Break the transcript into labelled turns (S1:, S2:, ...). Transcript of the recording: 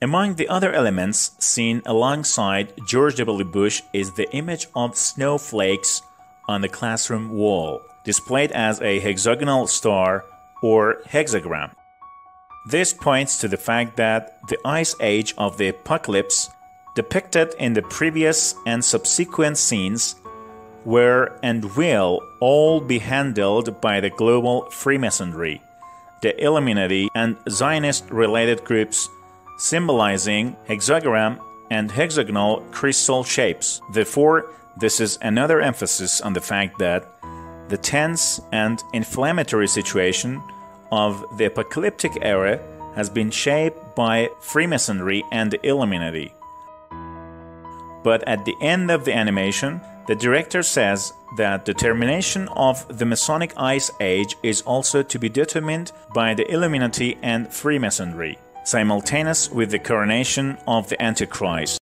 S1: Among the other elements seen alongside George W. Bush is the image of snowflakes on the classroom wall, displayed as a hexagonal star or hexagram. This points to the fact that the ice age of the apocalypse depicted in the previous and subsequent scenes were and will all be handled by the global Freemasonry, the Illuminati, and Zionist related groups symbolizing hexagram and hexagonal crystal shapes. Therefore, this is another emphasis on the fact that the tense and inflammatory situation of the apocalyptic era has been shaped by Freemasonry and Illuminati. But at the end of the animation, the director says that the termination of the Masonic Ice Age is also to be determined by the Illuminati and Freemasonry, simultaneous with the coronation of the Antichrist.